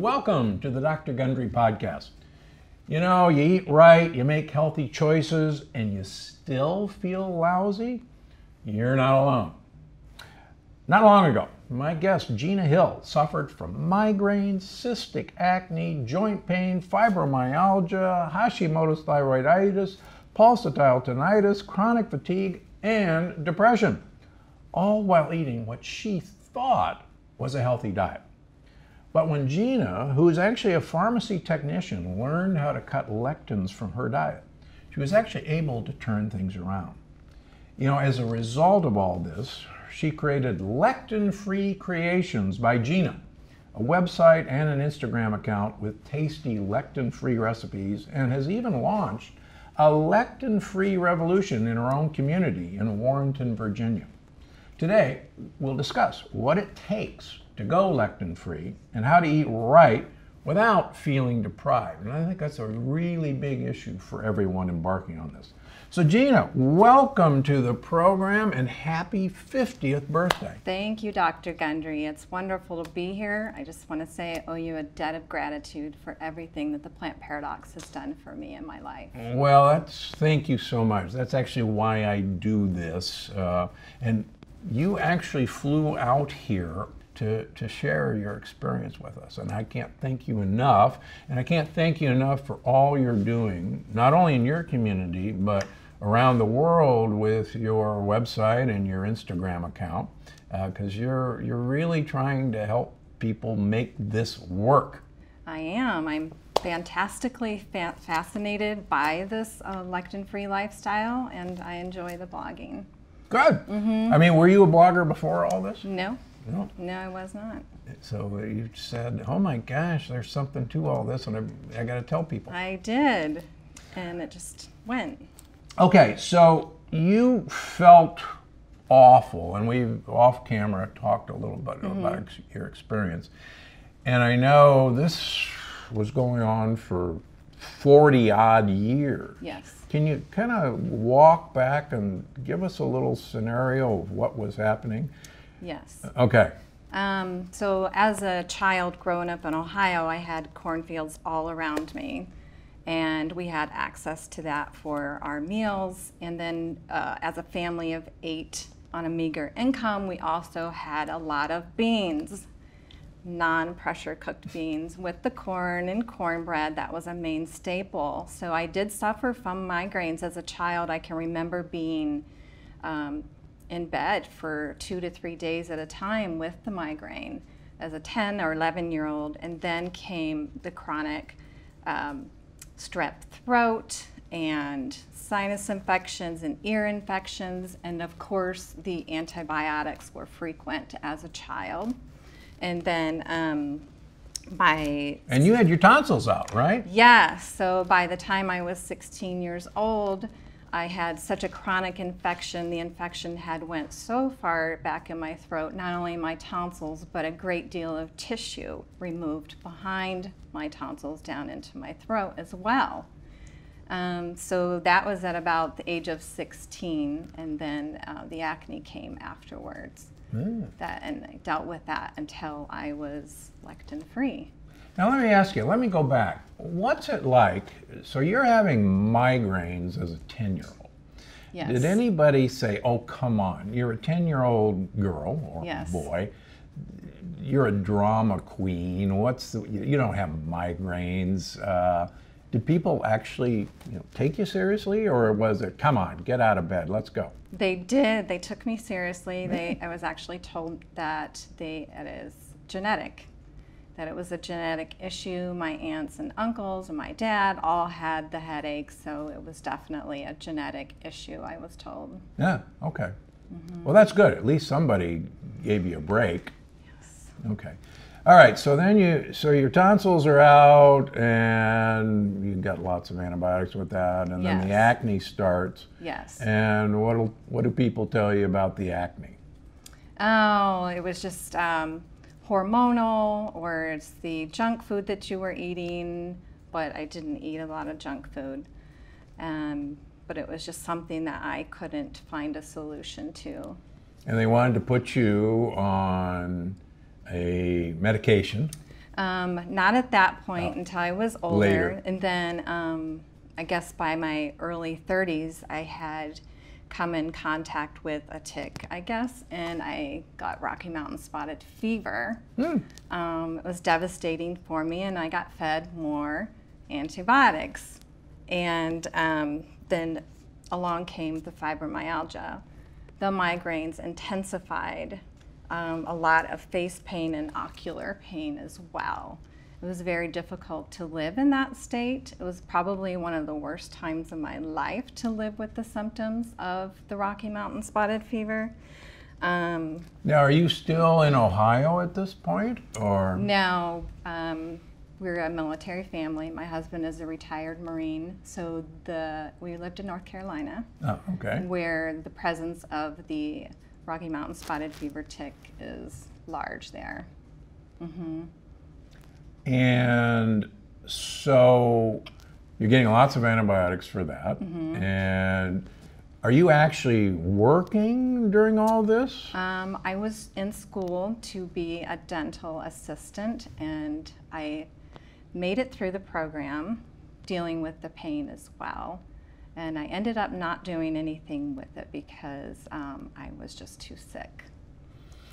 Welcome to the Dr. Gundry podcast. You know, you eat right, you make healthy choices, and you still feel lousy? You're not alone. Not long ago, my guest Gina Hill suffered from migraines, cystic acne, joint pain, fibromyalgia, Hashimoto's thyroiditis, pulsatile tinnitus, chronic fatigue, and depression, all while eating what she thought was a healthy diet. But when Gina, who is actually a pharmacy technician, learned how to cut lectins from her diet, she was actually able to turn things around. You know, as a result of all this, she created Lectin Free Creations by Gina, a website and an Instagram account with tasty lectin free recipes, and has even launched a lectin free revolution in her own community in Warrenton, Virginia. Today, we'll discuss what it takes to go lectin free and how to eat right without feeling deprived. And I think that's a really big issue for everyone embarking on this. So, Gina, welcome to the program and happy 50th birthday. Thank you, Dr. Gundry. It's wonderful to be here. I just want to say I owe you a debt of gratitude for everything that the Plant Paradox has done for me in my life. Well, that's thank you so much. That's actually why I do this. Uh, and you actually flew out here to, to share your experience with us. And I can't thank you enough. And I can't thank you enough for all you're doing, not only in your community, but around the world with your website and your Instagram account, because uh, you're, you're really trying to help people make this work. I am. I'm fantastically fa fascinated by this uh, lectin-free lifestyle, and I enjoy the blogging. Good. Mm -hmm. I mean, were you a blogger before all this? No. No. No, I was not. So you said, "Oh my gosh, there's something to all this," and I, I got to tell people. I did, and it just went. Okay, so you felt awful, and we've off camera talked a little bit mm-hmm. about your experience. And I know this was going on for 40 odd years. Yes. Can you kind of walk back and give us a little scenario of what was happening? Yes. Okay. Um, so, as a child growing up in Ohio, I had cornfields all around me and we had access to that for our meals. And then, uh, as a family of eight on a meager income, we also had a lot of beans, non pressure cooked beans with the corn and cornbread. That was a main staple. So, I did suffer from migraines as a child. I can remember being um, in bed for two to three days at a time with the migraine as a 10 or 11 year old, and then came the chronic. Um, strep throat and sinus infections and ear infections, and of course, the antibiotics were frequent as a child. And then um, by. And you had your tonsils out, right? Yeah, so by the time I was 16 years old, I had such a chronic infection. The infection had went so far back in my throat, not only my tonsils, but a great deal of tissue removed behind my tonsils down into my throat as well. Um, so that was at about the age of 16, and then uh, the acne came afterwards. Mm. That and I dealt with that until I was lectin free. Now let me ask you. Let me go back. What's it like? So you're having migraines as a 10 year old. Yes. Did anybody say, "Oh, come on, you're a 10 year old girl or yes. boy"? you're a drama queen. What's the, you don't have migraines. Uh, did people actually you know, take you seriously, or was it, come on, get out of bed, let's go? They did. They took me seriously. They, I was actually told that they, it is genetic, that it was a genetic issue. My aunts and uncles and my dad all had the headache, so it was definitely a genetic issue, I was told. Yeah, okay. Mm-hmm. Well, that's good. At least somebody gave you a break. Yes. Okay. All right, so then you, so your tonsils are out and you got lots of antibiotics with that, and yes. then the acne starts. Yes. And what what do people tell you about the acne? Oh, it was just um, hormonal, or it's the junk food that you were eating, but I didn't eat a lot of junk food. Um, but it was just something that I couldn't find a solution to. And they wanted to put you on a medication. Um, not at that point Oh. until I was older. Later. And then um, I guess by my early 30s, I had come in contact with a tick, I guess, and I got Rocky Mountain spotted fever. Hmm. Um, it was devastating for me, and I got fed more antibiotics. And um, then along came the fibromyalgia. The migraines intensified, um, a lot of face pain and ocular pain as well. It was very difficult to live in that state. It was probably one of the worst times of my life to live with the symptoms of the Rocky Mountain spotted fever. Um, Now, are you still in Ohio at this point, or? now, um, we're a military family. My husband is a retired Marine, so the we lived in North Carolina, Oh, okay. where the presence of the Rocky Mountain spotted fever tick is large there. hmm And so you're getting lots of antibiotics for that. And are you actually working during all this? Um, I was in school to be a dental assistant, and I made it through the program, dealing with the pain as well. And I ended up not doing anything with it because um, I was just too sick.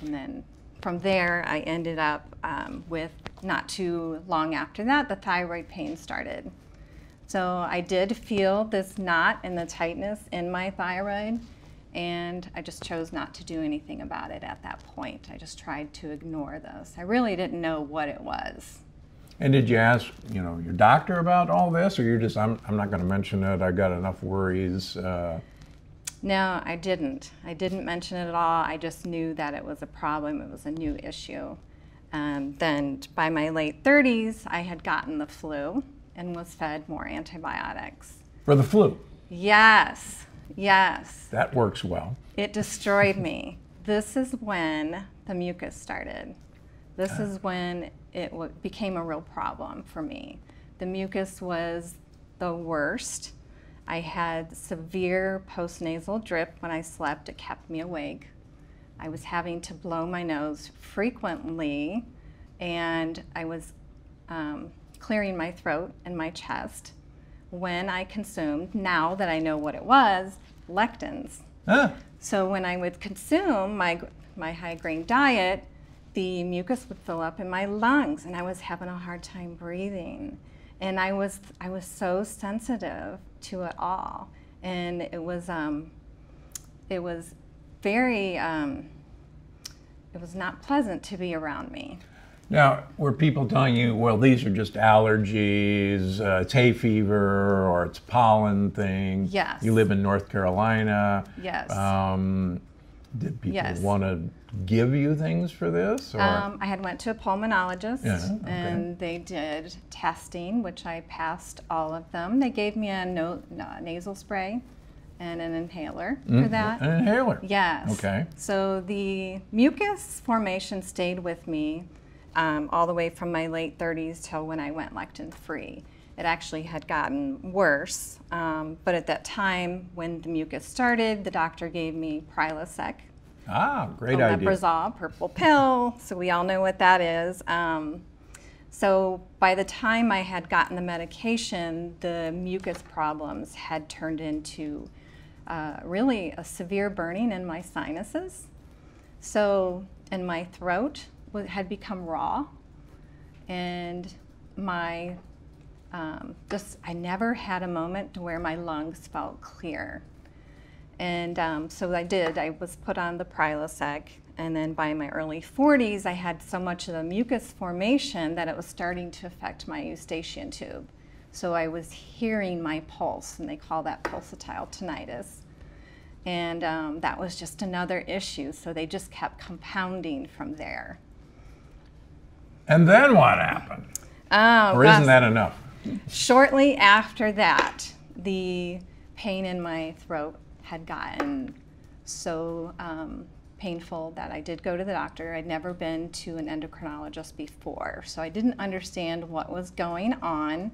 And then from there, I ended up um, with not too long after that, the thyroid pain started. So I did feel this knot and the tightness in my thyroid, and I just chose not to do anything about it at that point. I just tried to ignore this. I really didn't know what it was. And did you ask, you know, your doctor about all this, or you're just, I'm, I'm not going to mention it. I got enough worries. Uh, No, I didn't. I didn't mention it at all. I just knew that it was a problem, it was a new issue. Um, then by my late 30s, I had gotten the flu and was fed more antibiotics. for the flu, Yes, yes. that works well. It destroyed me. This is when the mucus started. This is when it became a real problem for me. The mucus was the worst. I had severe postnasal drip when I slept. It kept me awake. I was having to blow my nose frequently, and I was um, clearing my throat and my chest when I consumed, now that I know what it was, lectins. Huh? So when I would consume my, my high grain diet, the mucus would fill up in my lungs and I was having a hard time breathing. And I was, I was so sensitive to it all. And it was, um, it was very, um, it was not pleasant to be around me. Now, were people telling you, well, these are just allergies, uh, it's hay fever, or it's pollen thing? Yes. You live in North Carolina. Yes. Um, did people Yes. want to give you things for this? Um, I had went to a pulmonologist Yeah, okay. and they did testing, which I passed all of them. They gave me a no, no- nasal spray and an inhaler for Mm, that. An inhaler. Yes. Okay. So the mucus formation stayed with me um, all the way from my late 30s till when I went lectin free. It actually had gotten worse, um, but at that time when the mucus started, the doctor gave me Prilosec, Ah, great idea. purple pill. So we all know what that is. Um, so by the time I had gotten the medication, the mucus problems had turned into uh, really a severe burning in my sinuses. So and my throat had become raw, and my um, just I never had a moment to where my lungs felt clear. And um, so I did. I was put on the Prilosec, and then by my early 40s, I had so much of the mucus formation that it was starting to affect my eustachian tube. So I was hearing my pulse, and they call that pulsatile tinnitus. And um, that was just another issue. So they just kept compounding from there. and then what happened? Oh, Or isn't that enough? Shortly after that, the pain in my throat had gotten so um, painful that I did go to the doctor. I'd never been to an endocrinologist before, so I didn't understand what was going on.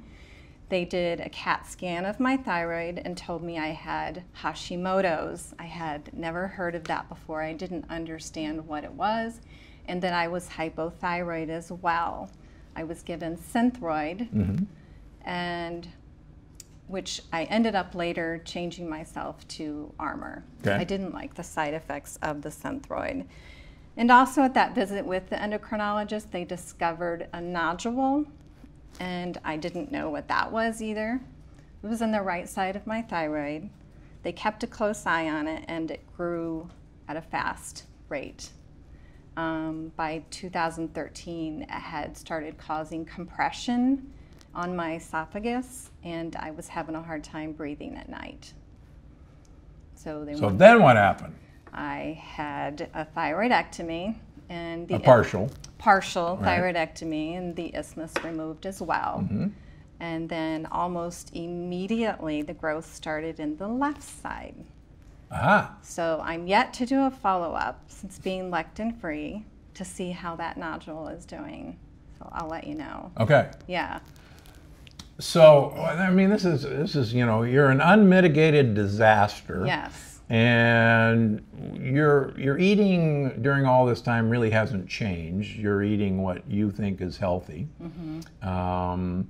They did a CAT scan of my thyroid and told me I had Hashimoto's. I had never heard of that before. I didn't understand what it was, and that I was hypothyroid as well. I was given Synthroid, Mm-hmm. and which I ended up later changing myself to Armour. Okay. I didn't like the side effects of the Synthroid. And also at that visit with the endocrinologist, they discovered a nodule, and I didn't know what that was either. It was on the right side of my thyroid. They kept a close eye on it, and it grew at a fast rate. Um, by 2013, it had started causing compression on my esophagus, and I was having a hard time breathing at night. So they So then what happened? I had a thyroidectomy and the A partial. partial Right. thyroidectomy and the isthmus removed as well. Mm-hmm. And then almost immediately the growth started in the left side. Aha. So I'm yet to do a follow up since being lectin free to see how that nodule is doing. So I'll let you know. Okay. Yeah. So I mean, this is this is you know you're an unmitigated disaster. Yes. And your your eating during all this time really hasn't changed. You're eating what you think is healthy. Um,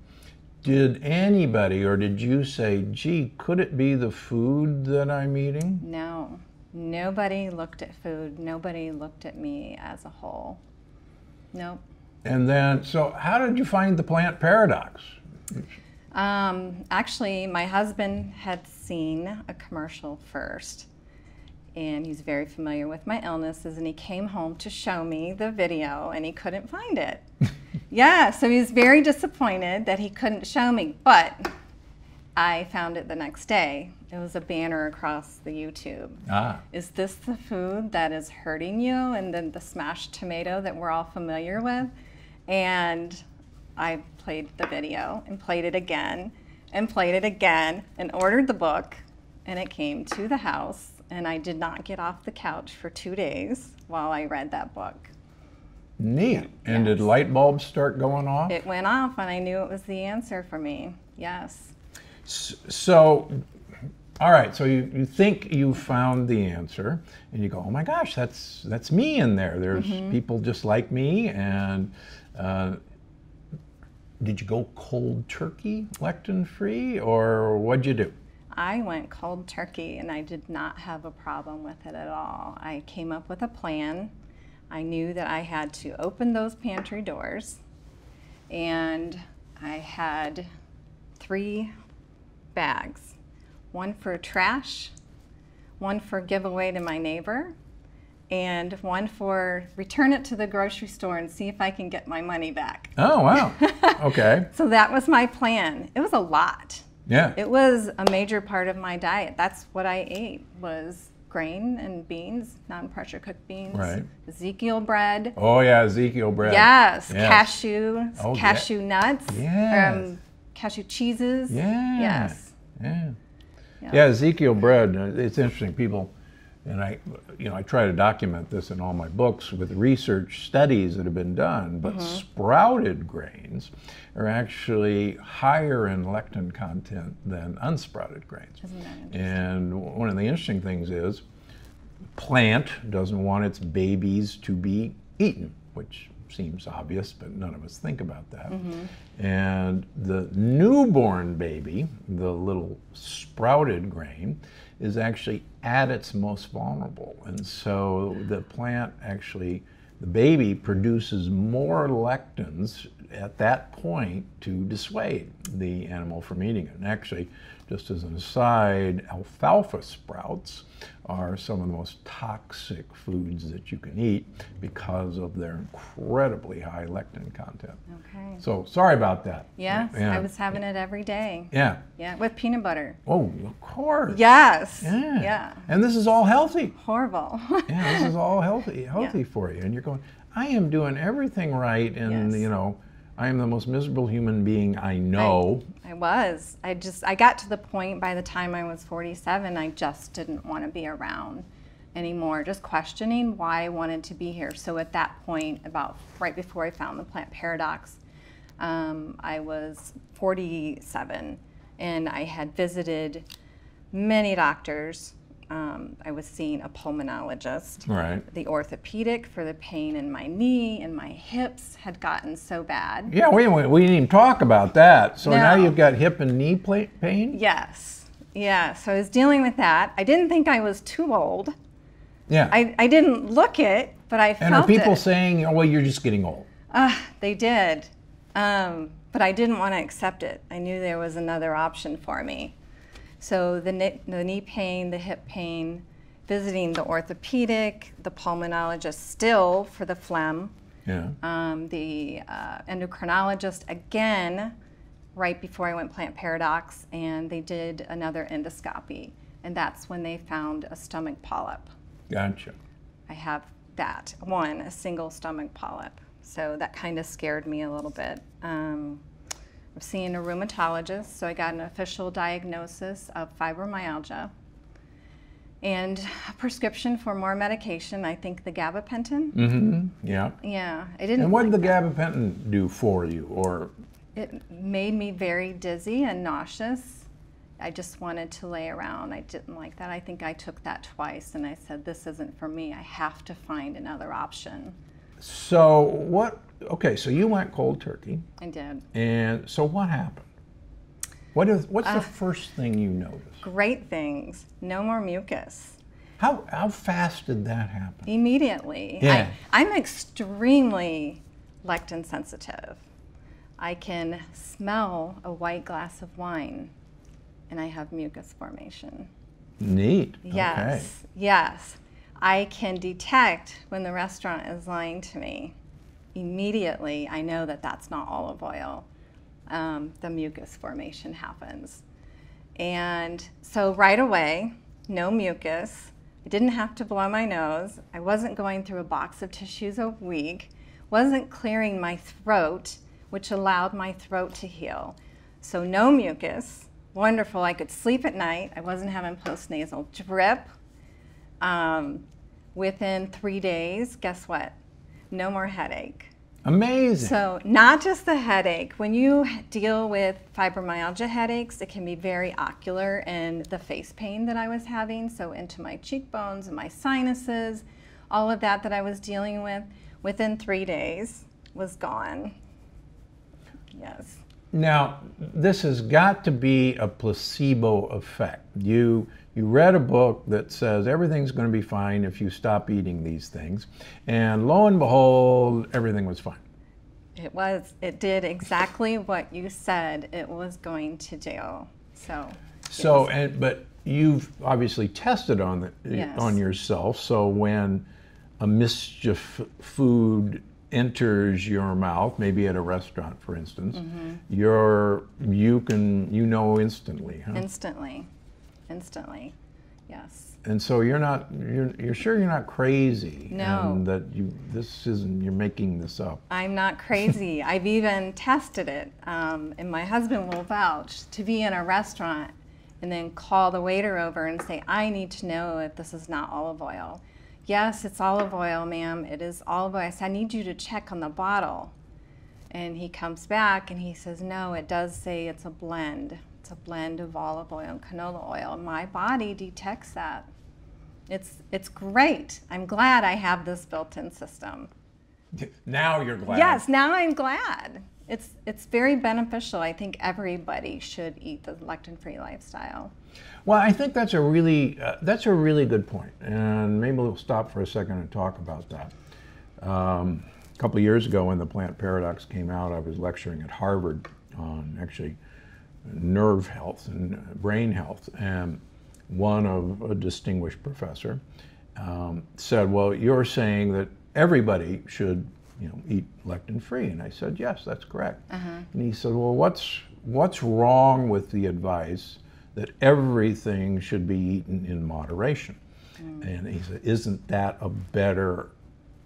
did anybody or did you say, "Gee, could it be the food that I'm eating"? No. Nobody looked at food. Nobody looked at me as a whole. Nope. And then, so how did you find the plant paradox? Um, actually, my husband had seen a commercial first, and he's very familiar with my illnesses, and he came home to show me the video, and he couldn't find it. yeah, so he was very disappointed that he couldn't show me, but I found it the next day. It was a banner across the YouTube. Ah, Is this the food that is hurting you? And then the smashed tomato that we're all familiar with. And I played the video and played it again and played it again and ordered the book. And it came to the house. And I did not get off the couch for two days while I read that book. neat. And did light bulbs start going off? It went off, and I knew it was the answer for me. Yes. So, all right. So you, you think you found the answer, and you go, "Oh my gosh, that's that's me in there. There's people just like me." And uh, did you go cold turkey, lectin free, or what'd you do? I went cold turkey and I did not have a problem with it at all. I came up with a plan. I knew that I had to open those pantry doors and I had three bags one for trash, one for giveaway to my neighbor, and one for return it to the grocery store and see if I can get my money back. Oh wow. okay. So that was my plan. It was a lot. Yeah. It was a major part of my diet. That's what I ate was grain and beans, non-pressure cooked beans, Right. Ezekiel bread. Oh yeah, Ezekiel bread. Yes, Yes. cashew, Oh, yeah. cashew nuts, Yes. um, cashew cheeses. Yeah. Yes. Yeah. Yeah. Yeah, Ezekiel bread. uh, It's interesting. People, and I, you know, I try to document this in all my books with research studies that have been done. But Mm-hmm. sprouted grains are actually higher in lectin content than unsprouted grains. Isn't that interesting? And one of the interesting things is, plant doesn't want its babies to be eaten, which seems obvious, but none of us think about that. And the newborn baby, the little sprouted grain, is actually at its most vulnerable. And so the plant actually, the baby produces more lectins at that point to dissuade the animal from eating it. And actually, just as an aside, alfalfa sprouts are some of the most toxic foods that you can eat because of their incredibly high lectin content. Okay. So sorry about that. Yes, Yeah. I was having it every day. Yeah. Yeah, with peanut butter. Oh, of course. Yes. Yeah. Yeah. And this is all healthy. Horrible. Yeah, this is all healthy, healthy for you. And you're going, I am doing everything right, and Yes. you know, I am the most miserable human being I know. I was. I just I got to the point by the time I was 47, I just didn't want to be around anymore. Just questioning why I wanted to be here. So at that point, about right before I found the plant paradox, um, I was 47, and I had visited many doctors. Um, I was seeing a pulmonologist. Right. The orthopedic for the pain in my knee and my hips had gotten so bad. Yeah, we, we, we didn't even talk about that. So now you've got hip and knee pla- pain? Yes. Yeah. So I was dealing with that. I didn't think I was too old. Yeah. I, I didn't look it, but I felt it. and are people it. saying, oh, well, you're just getting old? Ah, they did. Um, but I didn't want to accept it. I knew there was another option for me. So the, knee- the knee pain, the hip pain, visiting the orthopedic, the pulmonologist still for the phlegm, Yeah. um, the uh, endocrinologist again right before I went plant paradox, and they did another endoscopy. And that's when they found a stomach polyp. Gotcha. I have that one, a single stomach polyp. So that kind of scared me a little bit. Um, seeing a rheumatologist, so I got an official diagnosis of fibromyalgia and a prescription for more medication. I think the gabapentin. Mm-hmm. Yeah. Yeah, I didn't. And what did like the gabapentin do for you? Or It made me very dizzy and nauseous. I just wanted to lay around. I didn't like that. I think I took that twice and I said, This isn't for me. I have to find another option. so what? Okay, so you went cold turkey, I did. and so what happened? What is? What's Uh, the first thing you noticed? Great things. No more mucus. How how fast did that happen? Immediately. Yeah. I, I'm extremely lectin sensitive. I can smell a white glass of wine and I have mucus formation. Neat. Yes, yes. I can detect when the restaurant is lying to me. Immediately, I know that that's not olive oil. Um, the mucus formation happens. And so, right away, no mucus. I didn't have to blow my nose. I wasn't going through a box of tissues a week. Wasn't clearing my throat, which allowed my throat to heal. So, no mucus. Wonderful. I could sleep at night. I wasn't having postnasal drip. Um, within three days, guess what? No more headache. Amazing. So, not just the headache. When you deal with fibromyalgia headaches, it can be very ocular and the face pain that I was having, so into my cheekbones and my sinuses, all of that that I was dealing with, within three days was gone. Yes. Now, this has got to be a placebo effect. You you read a book that says everything's going to be fine if you stop eating these things, and lo and behold, everything was fine. It was, it did exactly what you said it was going to do. So, So, and but you've obviously tested on the Yes. on yourself. So when a mischief food enters your mouth, maybe at a restaurant, for instance, Mm-hmm. you're you can you know instantly, huh? instantly, instantly, yes. And so you're not you're you're sure you're not crazy No. and that you this isn't you're making this up. I'm not crazy. I've even tested it, um, and my husband will vouch to be in a restaurant and then call the waiter over and say, I need to know if this is not olive oil. Yes, it's olive oil, ma'am. It is olive oil. I said, I need you to check on the bottle. And he comes back and he says, No, it does say it's a blend. It's a blend of olive oil and canola oil. My body detects that. It's, it's great. I'm glad I have this built in system. Now you're glad. Yes, now I'm glad. It's it's very beneficial. I think everybody should eat the lectin-free lifestyle. Well, I think that's a really uh, that's a really good point, and maybe we'll stop for a second and talk about that. Um, a couple of years ago, when the Plant Paradox came out, I was lecturing at Harvard on actually nerve health and brain health, and one of a distinguished professor um, said, "Well, you're saying that everybody should, you know, eat lectin-free," and I said, "Yes, that's correct." Uh-huh. And he said, "Well, what's what's wrong with the advice that everything should be eaten in moderation?" Mm. And he said, "Isn't that a better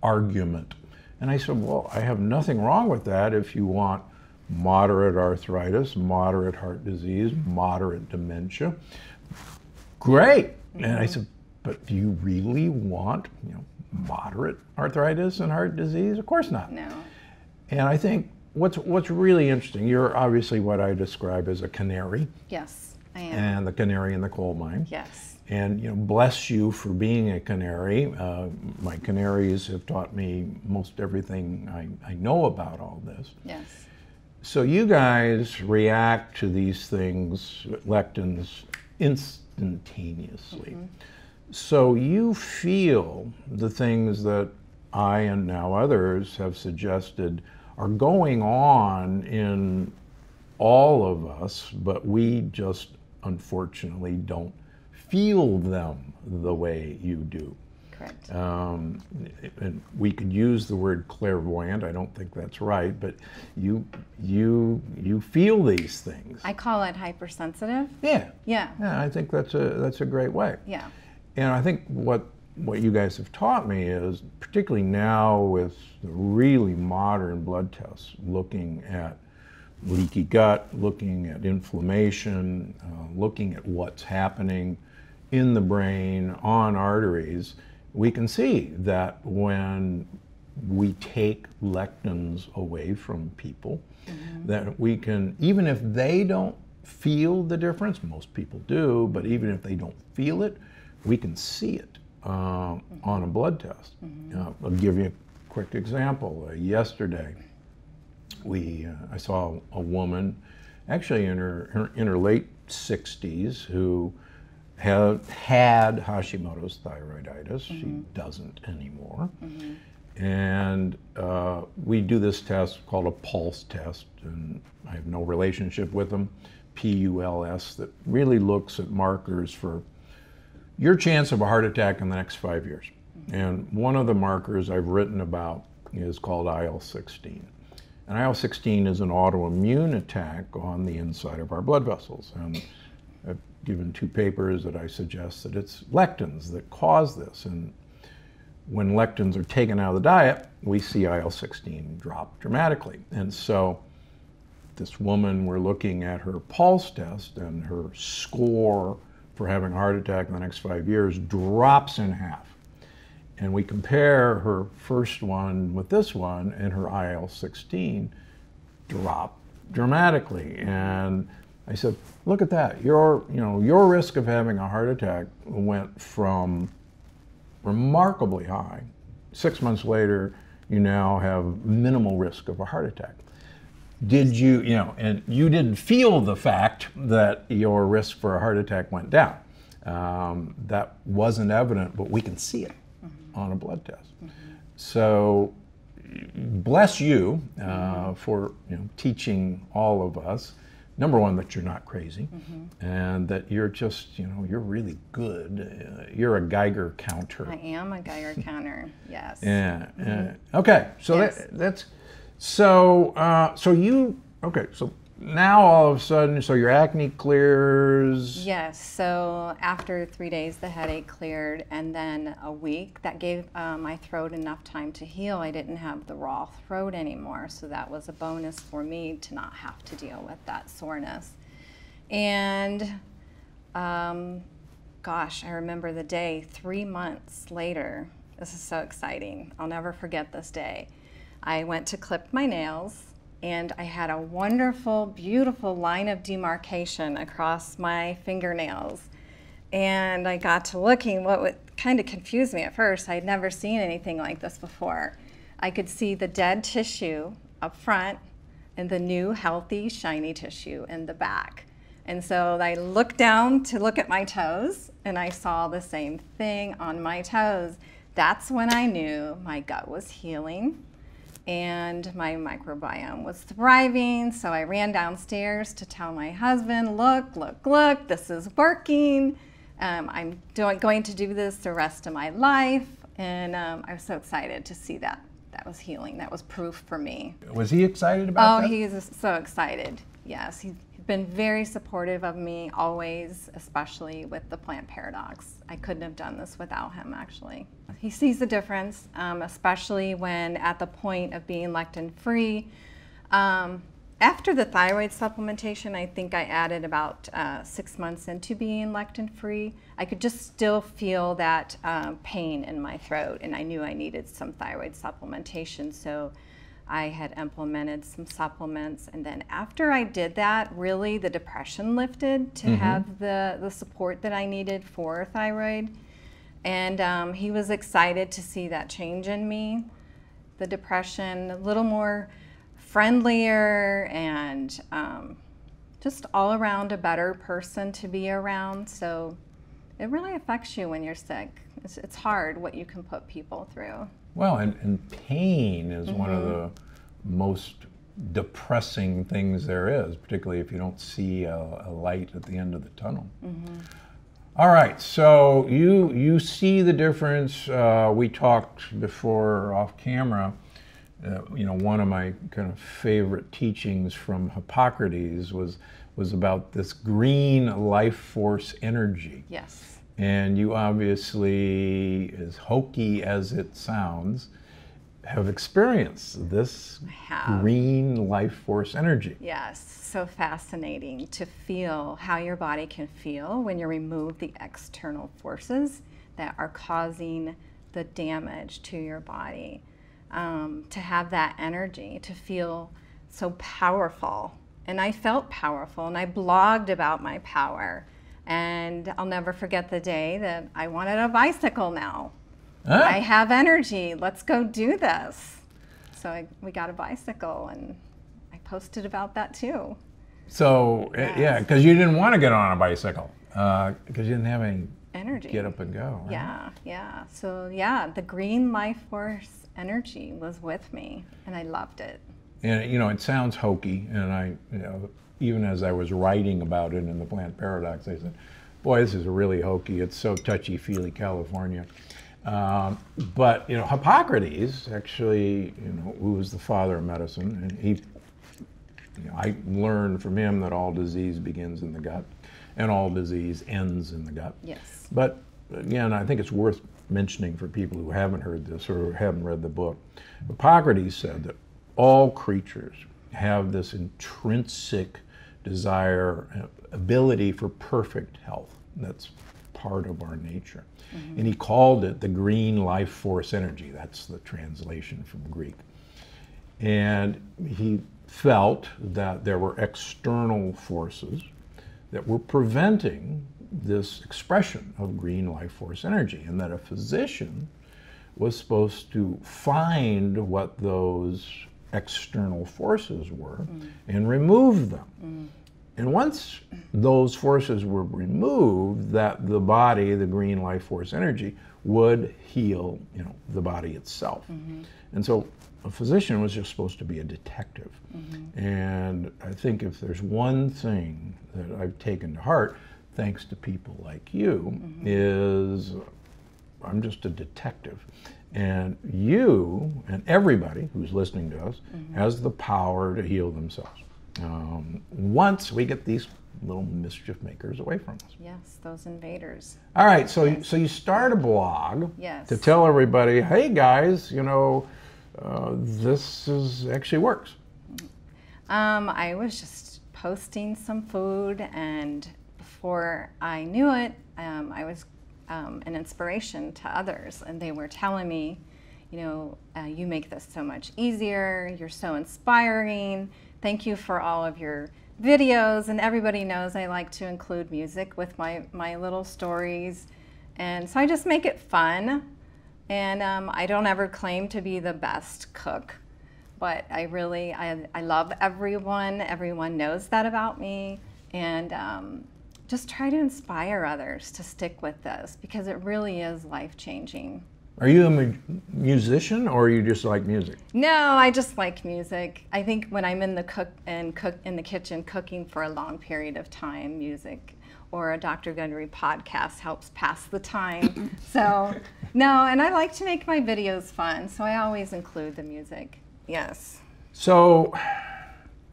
argument?" And I said, "Well, I have nothing wrong with that if you want." Moderate arthritis, moderate heart disease, moderate dementia, great. And I said, but do you really want, you know, moderate arthritis and heart disease? Of course not. No. And I think what's what's really interesting, you're obviously what I describe as a canary, Yes, I am. and the canary in the coal mine. yes. and you know, bless you for being a canary. Uh, my canaries have taught me most everything I, I know about all this. Yes. So you guys react to these things, lectins, instantaneously. Mm-hmm. So you feel the things that I and now others have suggested are going on in all of us, but we just unfortunately don't feel them the way you do. Correct. Um, and we could use the word clairvoyant. I don't think that's right, but you you you feel these things. I call it hypersensitive. Yeah. Yeah. Yeah, I think that's a that's a great way. Yeah. And I think what what you guys have taught me is, particularly now with the really modern blood tests, looking at leaky gut, looking at inflammation, uh, looking at what's happening in the brain on arteries, we can see that when we take lectins away from people, mm-hmm. that we can, even if they don't feel the difference, most people do, but even if they don't feel it, we can see it uh, mm-hmm. on a blood test. Mm-hmm. Uh, I'll give you a quick example. Uh, yesterday, we uh, I saw a woman, actually in her, her in her late 60s, who had had Hashimoto's thyroiditis. Mm-hmm. She doesn't anymore. Mm-hmm. And uh, we do this test called a pulse test, and I have no relationship with them, P U L S, that really looks at markers for your chance of a heart attack in the next five years. Mm-hmm. And one of the markers I've written about is called IL 16. And IL 16 is an autoimmune attack on the inside of our blood vessels. And given two papers that I suggest that it's lectins that cause this. And when lectins are taken out of the diet, we see IL 16 drop dramatically. And so, this woman, we're looking at her pulse test, and her score for having a heart attack in the next five years drops in half. And we compare her first one with this one, and her IL 16 dropped dramatically. And I said, look at that. Your, you know, your risk of having a heart attack went from remarkably high. Six months later, you now have minimal risk of a heart attack did you, you know, and you didn't feel the fact that your risk for a heart attack went down. Um, that wasn't evident, but we can see it mm-hmm. on a blood test. Mm-hmm. So, bless you uh, for you know, teaching all of us. Number one, that you're not crazy, mm-hmm. and that you're just, you know, you're really good. Uh, you're a Geiger counter. I am a Geiger counter. Yes. Yeah. Mm-hmm. okay. So yes. that, that's so, uh, so you okay? So now all of a sudden, so your acne clears. Yes. So after three days, the headache cleared, and then a week that gave uh, my throat enough time to heal. I didn't have the raw throat anymore, so that was a bonus for me to not have to deal with that soreness. And um, gosh, I remember the day three months later. This is so exciting. I'll never forget this day. I went to clip my nails and I had a wonderful, beautiful line of demarcation across my fingernails. And I got to looking, what would kind of confused me at first. I had never seen anything like this before. I could see the dead tissue up front and the new, healthy, shiny tissue in the back. And so I looked down to look at my toes and I saw the same thing on my toes. That's when I knew my gut was healing and my microbiome was thriving. So I ran downstairs to tell my husband, look, look, look, this is working. Um, I'm doing, going to do this the rest of my life. And um, I was so excited to see that. That was healing. That was proof for me. Was he excited about oh, that? Oh, he's so excited. Yes, he's been very supportive of me always, especially with the plant paradox. I couldn't have done this without him, actually. He sees the difference, um, especially when at the point of being lectin free. Um, after the thyroid supplementation, I think I added about uh, six months into being lectin free. I could just still feel that uh, pain in my throat, and I knew I needed some thyroid supplementation. So I had implemented some supplements. And then after I did that, really the depression lifted to have the, the support that I needed for thyroid. And um, he was excited to see that change in me. The depression, a little more friendlier and um, just all around a better person to be around. So it really affects you when you're sick. It's, it's hard what you can put people through. Well, and, and pain is one of the most depressing things there is, particularly if you don't see a, a light at the end of the tunnel. All right, so you you see the difference. Uh, we talked before off camera. Uh, you know, one of my kind of favorite teachings from Hippocrates was was about this green life force energy. Yes. And you obviously, as hokey as it sounds, have experienced this have. green life force energy. Yes, so fascinating to feel how your body can feel when you remove the external forces that are causing the damage to your body. Um, to have that energy, to feel so powerful. And I felt powerful, and I blogged about my power. And I'll never forget the day that I wanted a bicycle now. Huh? I have energy. Let's go do this. So I, we got a bicycle, and I posted about that too. So, uh, yeah, because you didn't want to get on a bicycle because you didn't have any Energy. get up and go. right? Yeah, yeah. So yeah, the green life force energy was with me, and I loved it. And you know, it sounds hokey, and I, you know, even as I was writing about it in the Plant Paradox, I said, "Boy, this is really hokey. It's so touchy-feely, California." Um, but you know, Hippocrates actually, you know, who was the father of medicine, and he, you know, I learned from him that all disease begins in the gut, and all disease ends in the gut. Yes. But again, I think it's worth mentioning for people who haven't heard this or haven't read the book. Hippocrates said that all creatures have this intrinsic desire, ability for perfect health. That's part of our nature. Mm-hmm. And he called it the green life force energy. That's the translation from Greek. And he felt that there were external forces that were preventing this expression of green life force energy, and that a physician was supposed to find what those external forces were and remove them. And once those forces were removed, that the body, the green life force energy, would heal, you know, the body itself. And so a physician was just supposed to be a detective. And I think if there's one thing that I've taken to heart, thanks to people like you, is I'm just a detective. And you and everybody who's listening to us has the power to heal themselves. Um, once we get these little mischief makers away from us. Yes, those invaders. All right, so so you start a blog Yes. to tell everybody, hey guys, you know, uh, this is actually works. Um, I was just posting some food, and before I knew it, um, I was um, an inspiration to others, and they were telling me, you know, uh, you make this so much easier. You're so inspiring. Thank you for all of your videos. And everybody knows I like to include music with my my little stories, and so I just make it fun. And um, I don't ever claim to be the best cook but I really I, I love everyone. Everyone knows that about me, and um, just try to inspire others to stick with this because it really is life changing. Are you a mu- musician or you just like music? No, I just like music. I think when I'm in the cook and cook in the kitchen cooking for a long period of time, music or a Dr. Gundry podcast helps pass the time. so, no, and I like to make my videos fun, so I always include the music. Yes. So,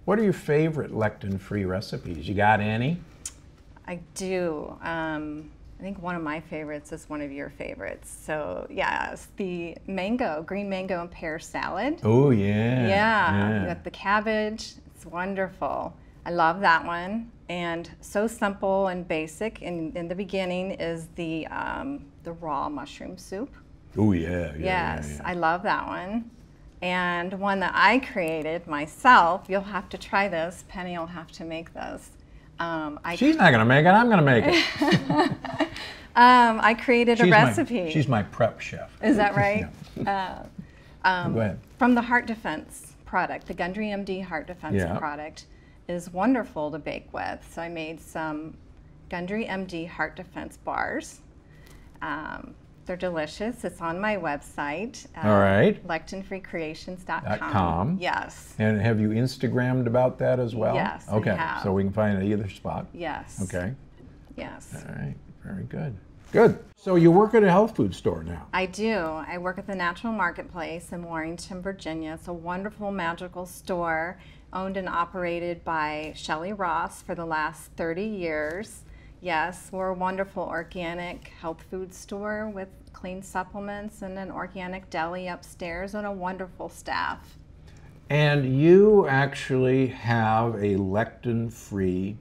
what are your favorite lectin-free recipes? You got any? I do. Um, I think one of my favorites is one of your favorites. So yeah, it's the mango, green mango and pear salad. Oh yeah. Yeah, with the cabbage. It's wonderful. I love that one. And so simple and basic. In, in the beginning is the um, the raw mushroom soup. Oh yeah. yeah, yeah, Yes, yeah. I love that one. and one that I created myself. You'll have to try this. Penny will have to make this. Um, I She's not going to make it. I'm going to make it. um, I created she's a recipe. My, she's my prep chef. Is that right? yeah. uh, um, Go ahead. From the Heart Defense product, the Gundry MD Heart Defense yeah. product is wonderful to bake with. So I made some Gundry MD Heart Defense bars. Um, they're delicious. It's on my website. Uh, All right. LectinFreeCreations.com. Yes. And have you Instagrammed about that as well? Yes. Okay. So we can find it either spot. Yes. Okay. Yes. All right. Very good. Good. So you work at a health food store now? I do. I work at the Natural Marketplace in Warrenton, Virginia. It's a wonderful, magical store owned and operated by Shelly Ross for the last 30 years. Yes, we're a wonderful organic health food store with clean supplements and an organic deli upstairs and a wonderful staff. And you actually have a lectin free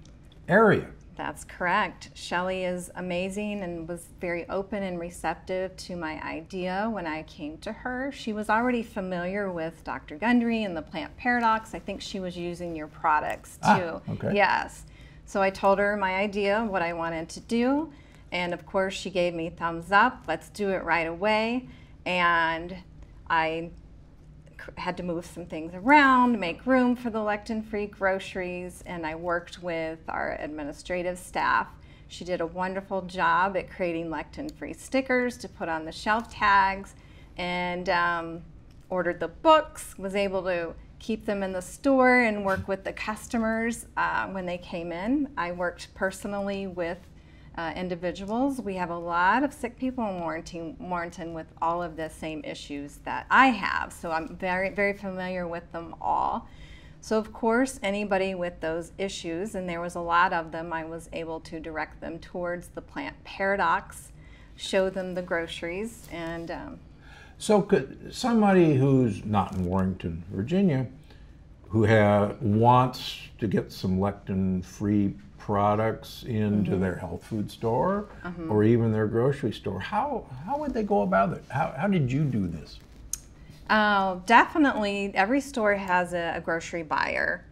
area. That's correct. Shelly is amazing and was very open and receptive to my idea when I came to her. She was already familiar with Dr. Gundry and the plant paradox. I think she was using your products ah, too. Ah, okay. Yes. So I told her my idea, what I wanted to do, and of course she gave me thumbs up. Let's do it right away. And I had to move some things around, make room for the lectin-free groceries, and I worked with our administrative staff. She did a wonderful job at creating lectin-free stickers to put on the shelf tags, and um, ordered the books, was able to keep them in the store and work with the customers uh, when they came in. I worked personally with uh, individuals. We have a lot of sick people in Warrenton, Warrenton with all of the same issues that I have. So I'm very, very familiar with them all. So of course, anybody with those issues, and there was a lot of them, I was able to direct them towards the plant paradox, show them the groceries, and um, so could somebody who's not in Warrenton, Virginia, who wants to get some lectin-free products into mm-hmm. their health food store mm-hmm. or even their grocery store, how, how would they go about it? How, how did you do this? Uh, definitely, every store has a, a grocery buyer.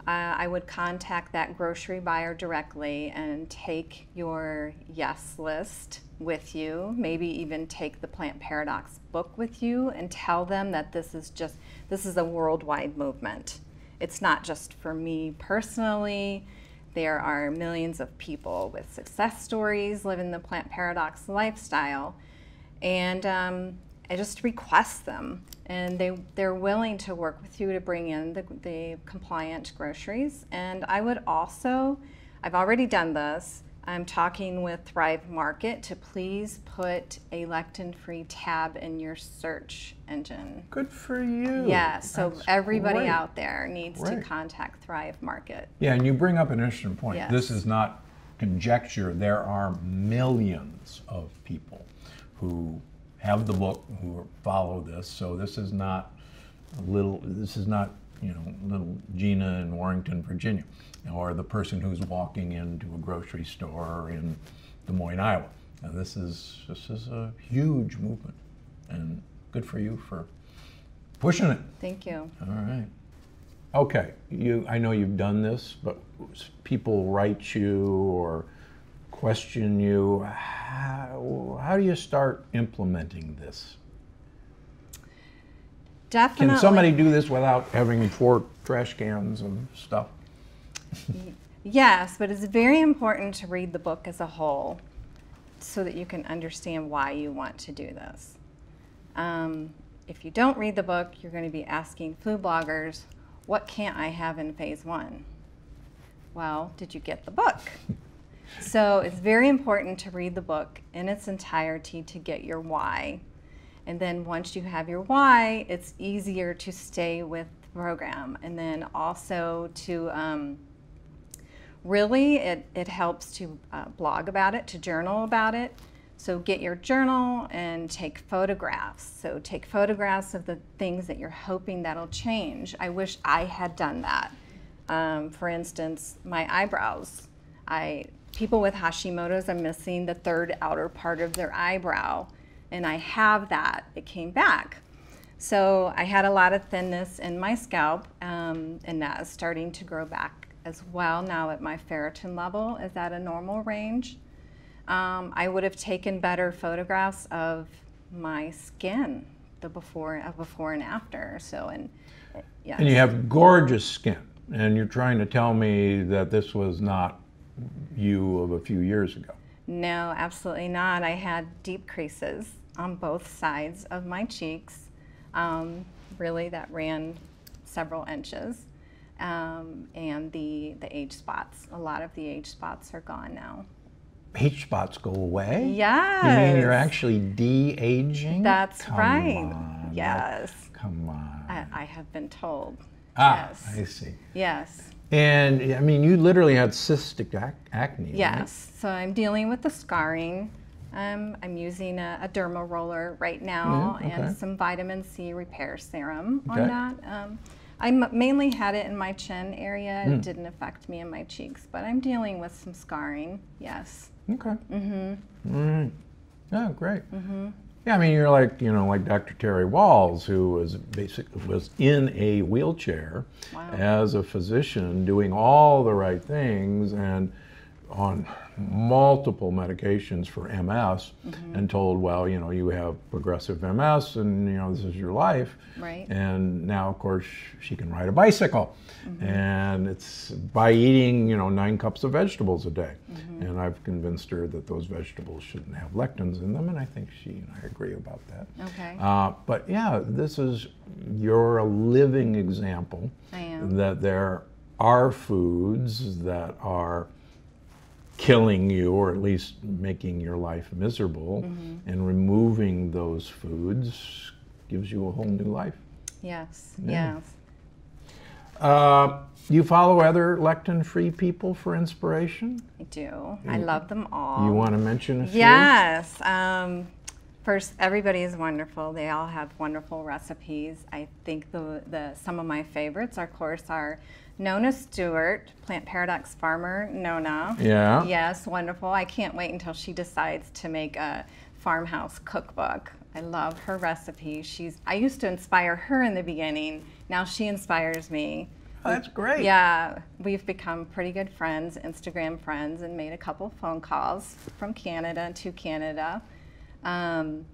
Uh, I would contact that grocery buyer directly and take your yes list with you, maybe even take the Plant Paradox book with you and tell them that this is just, this is a worldwide movement. It's not just for me personally. There are millions of people with success stories living the Plant Paradox lifestyle. And um, I just request them and they, they're willing to work with you to bring in the, the compliant groceries. And I would also, I've already done this, I'm talking with Thrive Market to please put a lectin-free tab in your search engine. Good for you. Yeah, so That's everybody great. out there needs great. to contact Thrive Market. Yeah, and you bring up an interesting point. Yes. This is not conjecture. There are millions of people who have the book who follow this. So this is not little. This is not you know little Gina in Warrenton, Virginia or the person who's walking into a grocery store in Des Moines, Iowa. And this is this is a huge movement, and good for you for pushing it. Thank you. All right. Okay, you. I know you've done this, but people write you or question you. How, how do you start implementing this? Definitely. Can somebody do this without having four trash cans and stuff? Yes, but it's very important to read the book as a whole so that you can understand why you want to do this. Um, if you don't read the book, you're going to be asking flu bloggers, what can't I have in phase one? Well, did you get the book? so it's very important to read the book in its entirety to get your why. And then once you have your why, it's easier to stay with the program. And then also to um, really it, it helps to uh, blog about it, to journal about it. So get your journal and take photographs. So take photographs of the things that you're hoping that'll change. I wish I had done that. Um, for instance, my eyebrows. I people with Hashimoto's are missing the third outer part of their eyebrow, and I have that. It came back. So I had a lot of thinness in my scalp, um, and that is starting to grow back as well now at my ferritin level is at a normal range. Um, I would have taken better photographs of my skin, the before, uh, before and after. So, and yes. And you have gorgeous skin, and you're trying to tell me that this was not you of a few years ago. No, absolutely not. I had deep creases on both sides of my cheeks, um, really that ran several inches. Um, and the, the age spots, a lot of the age spots are gone now. Age spots go away? Yes. You mean you're actually de-aging? That's come right. On. Yes. Come on. I, I have been told. Ah, yes. I see. Yes. And I mean, you literally had cystic ac acne. Yes. Right? So I'm dealing with the scarring. Um, I'm using a, a derma roller right now okay. and some vitamin C repair serum okay. on that. Um, I mainly had it in my chin area. Mm. It didn't affect me in my cheeks, but I'm dealing with some scarring. Yes. Okay. Mm-hmm. All right. Yeah, great. Mm-hmm. Yeah, I mean, you're like you know, like Dr. Terry Wahls, who was basically was in a wheelchair wow. as a physician, doing all the right things and on multiple medications for MS mm-hmm. and told, well, you know, you have progressive MS and, you know, this is your life. Right. And now, of course, she can ride a bicycle. Mm-hmm. And it's by eating, you know, nine cups of vegetables a day. Mm-hmm. And I've convinced her that those vegetables shouldn't have lectins in them. And I think she and I agree about that. Okay. Uh, but yeah, this is, you're a living example that there are foods that are killing you or at least making your life miserable mm-hmm. and removing those foods gives you a whole new life yes yeah. yes uh, you follow other lectin free people for inspiration i do i love them all you want to mention a few yes um, First, everybody is wonderful. They all have wonderful recipes. I think the, the some of my favorites, of course, are Nona Stewart, Plant Paradox Farmer, Nona. Yeah. Yes, wonderful. I can't wait until she decides to make a farmhouse cookbook. I love her recipes. She's I used to inspire her in the beginning. Now she inspires me. Oh, that's great. Yeah, we've become pretty good friends, Instagram friends, and made a couple phone calls from Canada to Canada. Um,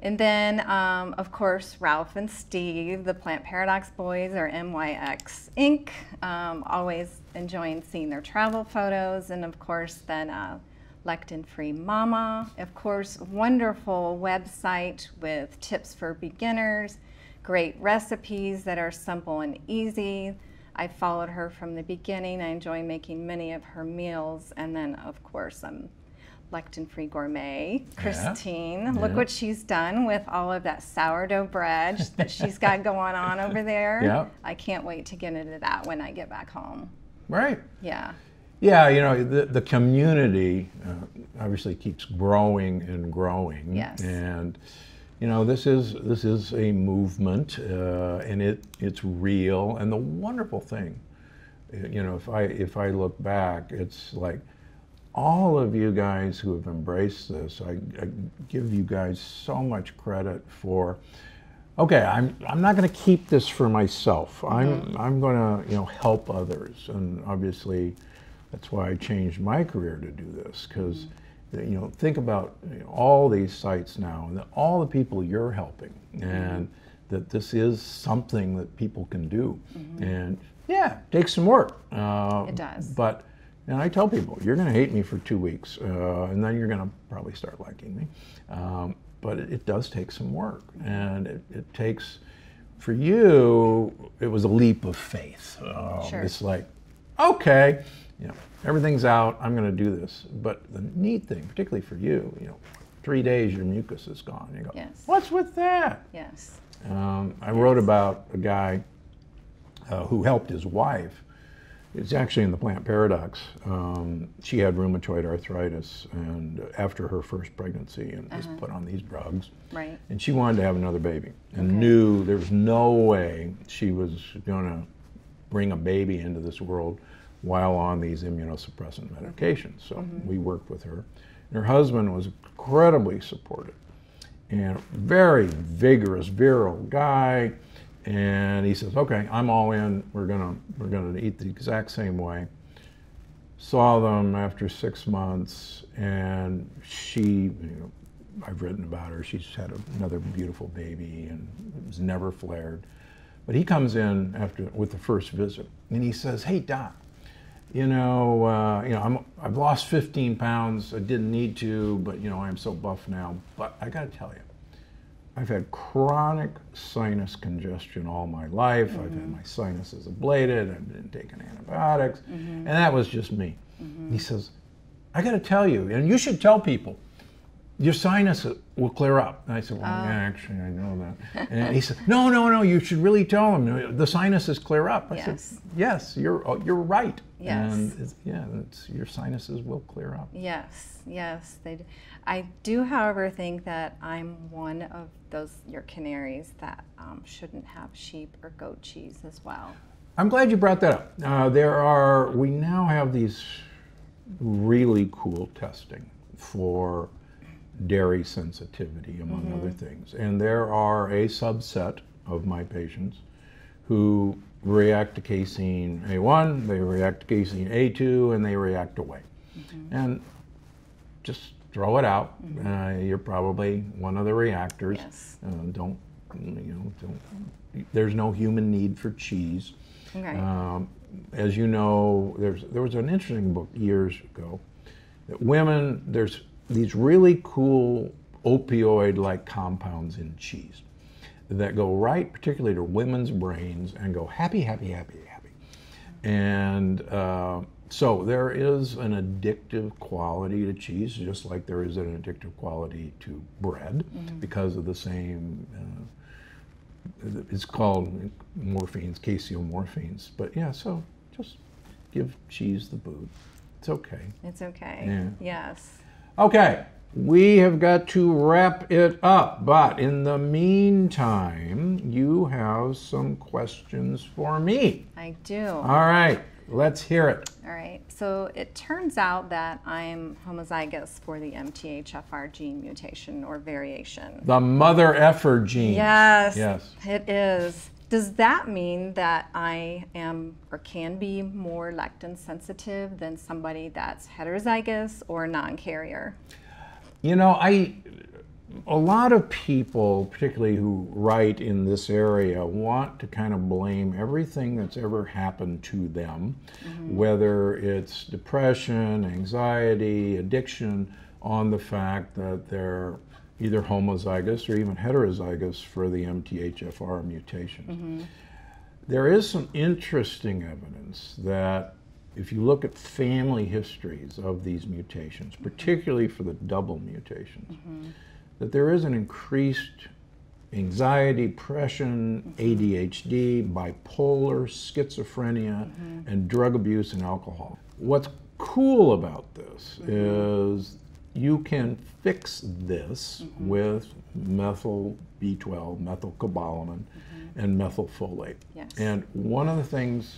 and then, um, of course, Ralph and Steve, the Plant Paradox Boys, or MYX Inc., um, always enjoying seeing their travel photos. And of course, then uh, Lectin Free Mama, of course, wonderful website with tips for beginners, great recipes that are simple and easy. I followed her from the beginning. I enjoy making many of her meals. And then, of course, I'm lectin free gourmet, Christine. Yeah. Look yeah. what she's done with all of that sourdough bread that she's got going on over there. Yeah. I can't wait to get into that when I get back home. Right. Yeah. Yeah, you know, the, the community uh, obviously keeps growing and growing. Yes. And, you know, this is this is a movement, uh, and it it's real. And the wonderful thing, you know, if I if I look back, it's like all of you guys who have embraced this, I, I give you guys so much credit for. Okay, I'm I'm not going to keep this for myself. I'm mm-hmm. I'm going to you know help others, and obviously, that's why I changed my career to do this because. You know, think about you know, all these sites now and all the people you're helping, mm-hmm. and that this is something that people can do. Mm-hmm. And yeah, it takes some work. Uh, it does. But and I tell people, you're going to hate me for two weeks, uh, and then you're going to probably start liking me. Um, but it, it, does take some work, and it, it, takes, for you, it was a leap of faith. Um, sure. It's like, okay, you know, everything's out. I'm going to do this. But the neat thing, particularly for you, you know, three days your mucus is gone. You go, yes. what's with that? Yes. Um, I wrote about a guy uh, who helped his wife it's actually in the plant paradox. Um, she had rheumatoid arthritis, and after her first pregnancy, and was uh-huh. put on these drugs. Right. And she wanted to have another baby, and okay. knew there was no way she was going to bring a baby into this world while on these immunosuppressant medications. So mm-hmm. we worked with her. And her husband was incredibly supportive. and very vigorous, virile guy. And he says, "Okay, I'm all in. We're gonna we're gonna eat the exact same way." Saw them after six months, and she, you know, I've written about her. She's had another beautiful baby and was never flared. But he comes in after with the first visit, and he says, "Hey, doc, you know, uh, you know, I'm, I've lost 15 pounds. I didn't need to, but you know, I'm so buff now. But I got to tell you, I've had chronic sinus congestion all my life. Mm-hmm. I've had my sinuses ablated. I've been taking antibiotics, mm-hmm. and that was just me." Mm-hmm. He says, "I got to tell you, and you should tell people." Your sinus will clear up. And I said, well, oh. yeah, actually, I know that. And he said, no, no, no, you should really tell them the sinuses clear up. I yes. said, yes, you're, oh, you're right. Yes. And it's, yeah, it's, your sinuses will clear up. Yes, yes. They do. I do, however, think that I'm one of those, your canaries, that um, shouldn't have sheep or goat cheese as well. I'm glad you brought that up. Uh, there are, we now have these really cool testing for dairy sensitivity, among mm-hmm. other things. And there are a subset of my patients who react to casein A1, they react to casein A2, and they react away. Mm-hmm. And just throw it out. Mm-hmm. Uh, you're probably one of the reactors. Yes. Uh, don't, you know, don't, there's no human need for cheese. Okay. Um, as you know, there's, there was an interesting book years ago that women, there's these really cool opioid-like compounds in cheese that go right particularly to women's brains and go happy, happy, happy, happy. And uh, so there is an addictive quality to cheese, just like there is an addictive quality to bread mm-hmm. because of the same, uh, it's called morphines, casomorphins. But yeah, so just give cheese the boot. It's okay. It's okay. Yeah. Yes. Okay, we have got to wrap it up, but in the meantime, you have some questions for me. I do. All right, let's hear it. All right, so it turns out that I'm homozygous for the MTHFR gene mutation or variation. The mother effer gene. Yes. Yes. It is. Does that mean that I am or can be more lectin sensitive than somebody that's heterozygous or non-carrier? You know, I a lot of people, particularly who write in this area, want to kind of blame everything that's ever happened to them, mm-hmm. whether it's depression, anxiety, addiction, on the fact that they're either homozygous or even heterozygous for the MTHFR mutation. Mm-hmm. There is some interesting evidence that if you look at family histories of these mutations, particularly for the double mutations, mm-hmm. that there is an increased anxiety, depression, mm-hmm. ADHD, bipolar, schizophrenia, mm-hmm. and drug abuse and alcohol. What's cool about this mm-hmm. is you can fix this mm-hmm. with methyl B12, methylcobalamin, mm-hmm. and methylfolate. Yes. And one of the things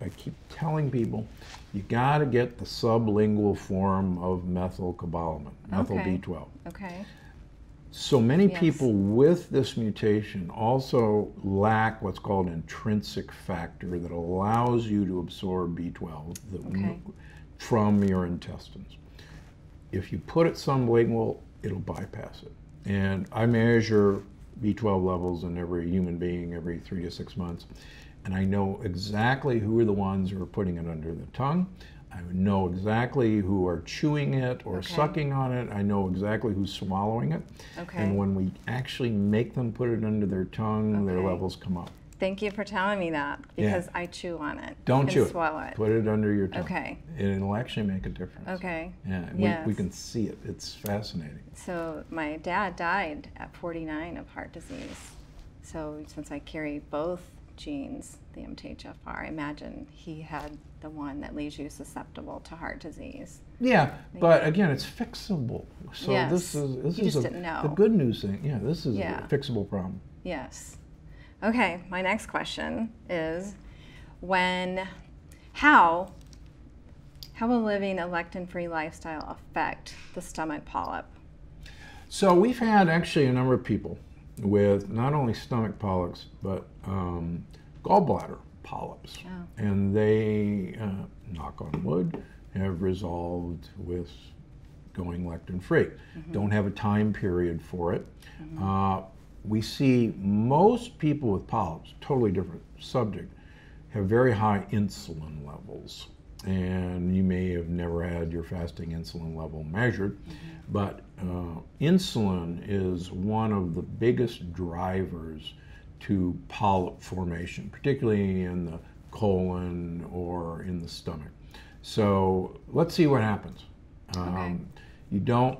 I keep telling people, you got to get the sublingual form of methylcobalamin, methyl okay. B12. Okay. So many yes. people with this mutation also lack what's called intrinsic factor that allows you to absorb B12 okay. from your intestines if you put it sublingual, it'll bypass it. And I measure B12 levels in every human being every three to six months. And I know exactly who are the ones who are putting it under the tongue. I know exactly who are chewing it or okay. sucking on it. I know exactly who's swallowing it. Okay. And when we actually make them put it under their tongue, okay. their levels come up. Thank you for telling me that because yeah. I chew on it. Don't chew it. Swallow it. Put it under your tongue. Okay. It'll actually make a difference. Okay. Yeah. Yes. We, we can see it. It's fascinating. So my dad died at 49 of heart disease. So since I carry both genes, the MTHFR, I imagine he had the one that leaves you susceptible to heart disease. Yeah, Maybe. but again, it's fixable. So yes. this is this you is a, the good news thing. Yeah, this is yeah. a fixable problem. Yes. Okay, my next question is when, how, how will living a lectin-free lifestyle affect the stomach polyp? So we've had actually a number of people with not only stomach polyps but um, gallbladder polyps, Oh. and they, uh, knock on wood, have resolved with going lectin free. Don't have a time period for it. Uh, we see most people with polyps, totally different subject, have very high insulin levels. And you may have never had your fasting insulin level measured, but uh, insulin is one of the biggest drivers to polyp formation, particularly in the colon or in the stomach. So let's see what happens. Um, You don't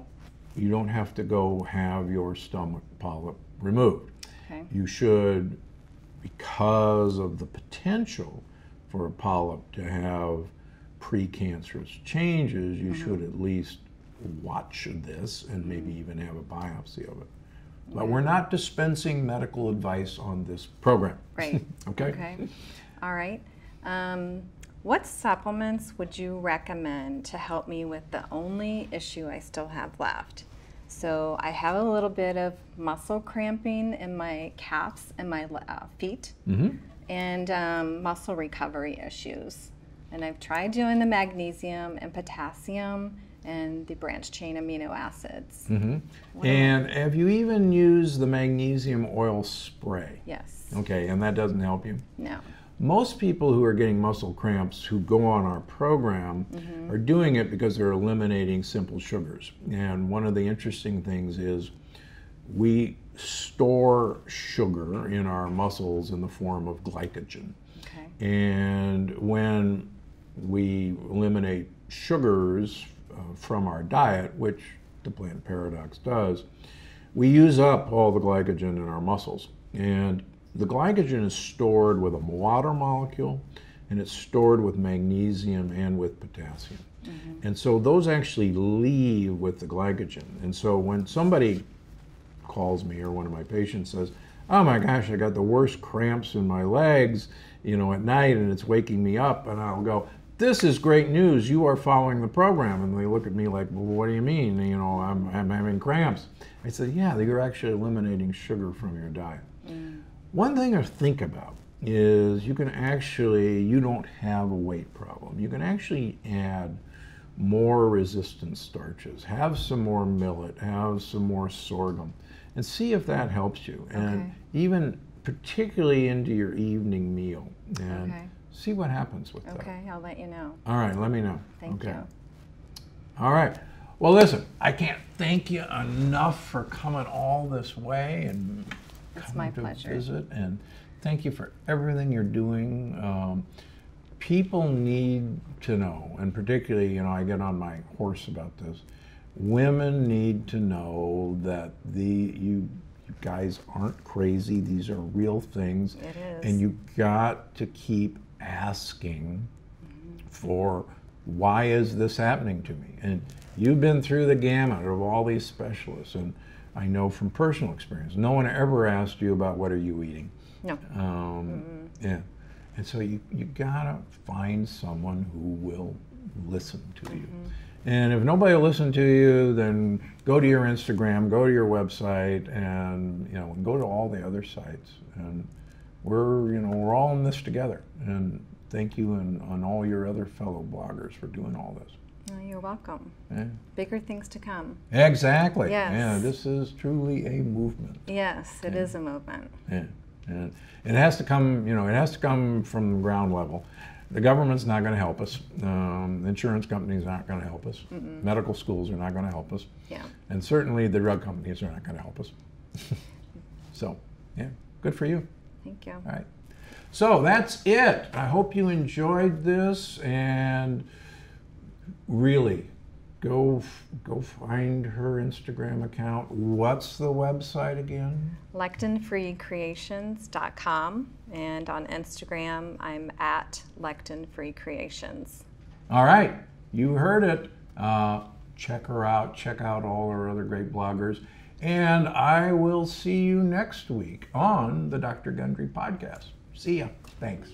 you don't have to go have your stomach polyp removed. Okay. You should, because of the potential for a polyp to have precancerous changes, you should at least watch this and maybe even have a biopsy of it. But we're not dispensing medical advice on this program. Great. Okay? Okay. All right. Um, what supplements would you recommend to help me with the only issue I still have left? So I have a little bit of muscle cramping in my calves and my uh, feet, Mhm. and um, muscle recovery issues. And I've tried doing the magnesium and potassium and the branched chain amino acids. Mhm. And have you even used the magnesium oil spray? Yes. Okay, and that doesn't help you? No. Most people who are getting muscle cramps who go on our program are doing it because they're eliminating simple sugars. And one of the interesting things is we store sugar in our muscles in the form of glycogen. Okay. And when we eliminate sugars uh, from our diet, which the plant paradox does, we use up all the glycogen in our muscles. And the glycogen is stored with a water molecule and it's stored with magnesium and with potassium. Mm-hmm. And so those actually leave with the glycogen. And so when somebody calls me or one of my patients says, "Oh my gosh, I got the worst cramps in my legs, you know, at night and it's waking me up." And I'll go, "This is great news. You are following the program." And they look at me like, "Well, what do you mean? You know, I'm I'm having cramps." I said, "Yeah, you're actually eliminating sugar from your diet." Mm. One thing to think about is you can actually you don't have a weight problem. You can actually add more resistant starches. Have some more millet, have some more sorghum, and see if that helps you. And Okay. even particularly into your evening meal, and Okay. see what happens with that. Okay, I'll let you know. All right, let me know. Thank okay. you. All right. Well, listen, I can't thank you enough for coming all this way and It's my to pleasure. visit. And thank you for everything you're doing. Um, people need to know, and particularly, you know, I get on my horse about this. Women need to know that the you, you guys aren't crazy. These are real things, It is. and you got to keep asking for why is this happening to me? And you've been through the gamut of all these specialists, and I know from personal experience, no one ever asked you about what are you eating. No. Um, Yeah, and so you you gotta find someone who will listen to you. And if nobody will listen to you, then go to your Instagram, go to your website, and you know, go to all the other sites. And we're you know we're all in this together. And thank you and on all your other fellow bloggers for doing all this. Oh, you're welcome. Yeah. Bigger things to come. Exactly. Yes. Yeah, this is truly a movement. Yes, it is a movement. Yeah, and it has to come, you know, it has to come from the ground level. The government's not going to help us. Um, insurance companies aren't going to help us. Medical schools are not going to help us, Yeah. and certainly the drug companies are not going to help us. so, yeah, good for you. Thank you. All right. So that's it. I hope you enjoyed this and really go go find her Instagram account. What's the website again? LectinFreeCreations.com and on Instagram I'm at LectinFreeCreations. All right, you heard it. Uh, check her out. Check out all her other great bloggers. And I will see you next week on the Dr. Gundry podcast. See ya. Thanks.